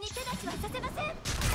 に手出しはさせません。